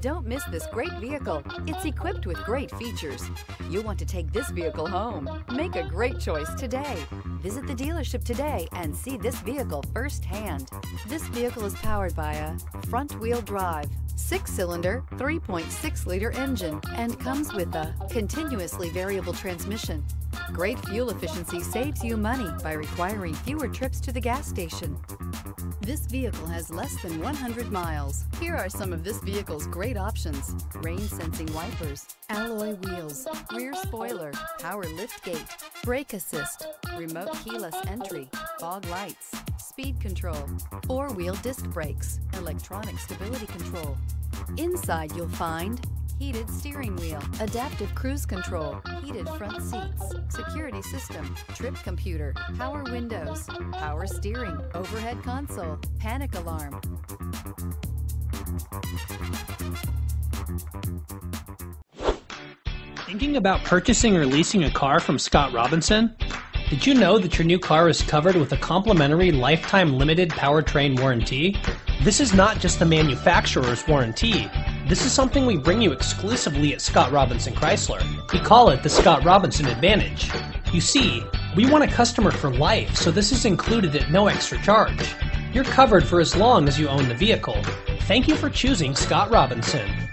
Don't miss this great vehicle. It's equipped with great features. You'll want to take this vehicle home. Make a great choice today. Visit the dealership today and see this vehicle firsthand. This vehicle is powered by a front-wheel drive, six-cylinder, 3.6-liter engine and comes with a continuously variable transmission. Great fuel efficiency saves you money by requiring fewer trips to the gas station. This vehicle has less than 100 miles. Here are some of this vehicle's great options. Rain sensing wipers, alloy wheels, rear spoiler, power lift gate, brake assist, remote keyless entry, fog lights, speed control, four-wheel disc brakes, electronic stability control. Inside you'll find heated steering wheel, adaptive cruise control, heated front seats, security system, trip computer, power windows, power steering, overhead console, panic alarm. Thinking about purchasing or leasing a car from Scott Robinson? Did you know that your new car is covered with a complimentary lifetime limited powertrain warranty? This is not just the manufacturer's warranty. This is something we bring you exclusively at Scott Robinson Chrysler. We call it the Scott Robinson Advantage. You see, we want a customer for life, so this is included at no extra charge. You're covered for as long as you own the vehicle. Thank you for choosing Scott Robinson.